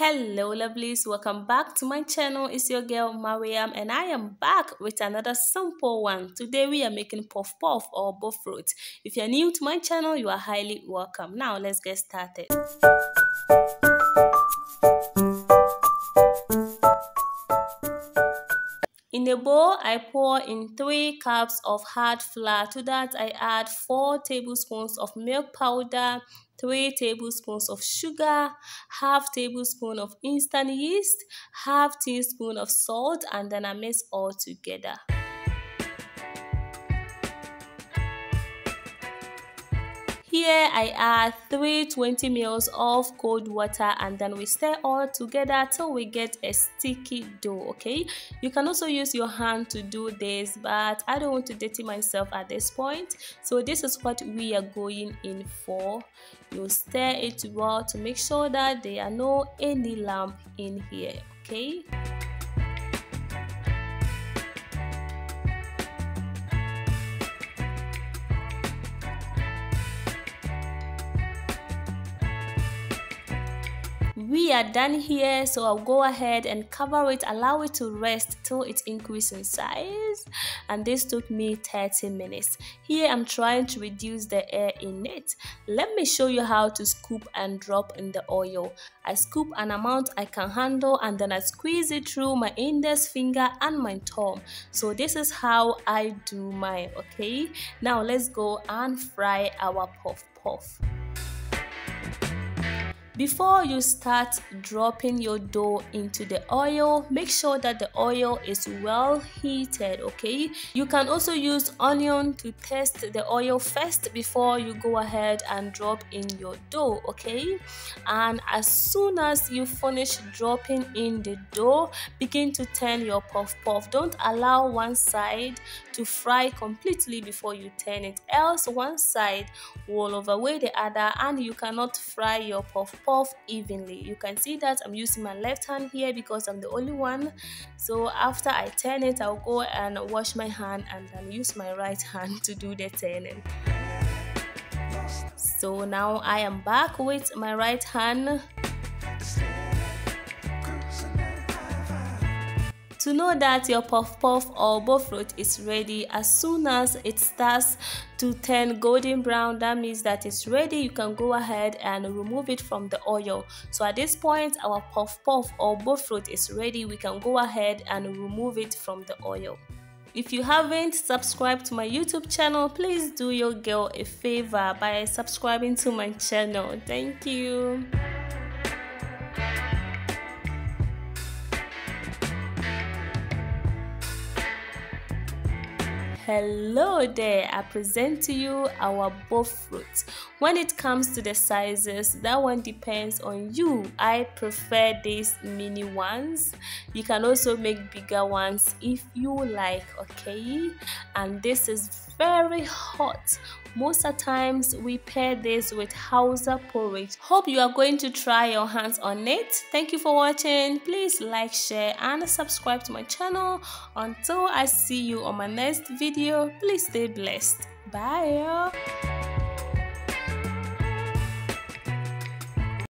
Hello lovelies, welcome back to my channel. It's your girl Mariam and I am back with another simple one. Today we are making puff puff or bofrot. If you're new to my channel, you are highly welcome. Now let's get started. Bowl, I pour in 3 cups of hard flour. To that, I add 4 tablespoons of milk powder, 3 tablespoons of sugar, half tablespoon of instant yeast, half teaspoon of salt, and then I mix all together. Here I add 320 ml of cold water and then we stir all together till we get a sticky dough okay? You can also use your hand to do this but I don't want to dirty myself at this point. So this is what we are going in for. You stir it well to make sure that there are no any lump in here okay we are done here so i'll go ahead and cover it allow it to rest till it increases in size. And this took me 30 minutes. Here i'm trying to reduce the air in it. Let me show you how to scoop and drop in the oil. I scoop an amount i can handle and then i squeeze it through my index finger and my thumb. So this is how i do mine okay? Now let's go and fry our puff puff before you start dropping your dough into the oil, make sure that the oil is well heated, okay? You can also use onion to test the oil first before you go ahead and drop in your dough, okay? And as soon as you finish dropping in the dough, begin to turn your puff puff. Don't allow one side to fry completely before you turn it, else one side will overweigh the other and you cannot fry your puff puff evenly. You can see that i'm using my left hand here because i'm the only one. So after i turn it i'll go and wash my hand and then use my right hand to do the turning. So now i am back with my right hand to know that your puff puff or bofrot is ready. As soon as it starts to turn golden brown that means that it's ready. You can go ahead and remove it from the oil. So at this point our puff puff or bofrot is ready. We can go ahead and remove it from the oil. If you haven't subscribed to my youtube channel please do your girl a favor by subscribing to my channel. Thank you Hello there, I present to you our bofrots When it comes to the sizes, that one depends on you. I prefer these mini ones. You can also make bigger ones if you like, okay? And this is very hot. Most of times we pair this with Hausa porridge. Hope you are going to try your hands on it. Thank you for watching. Please like, share and subscribe to my channel. Until I see you on my next video, please stay blessed. Bye.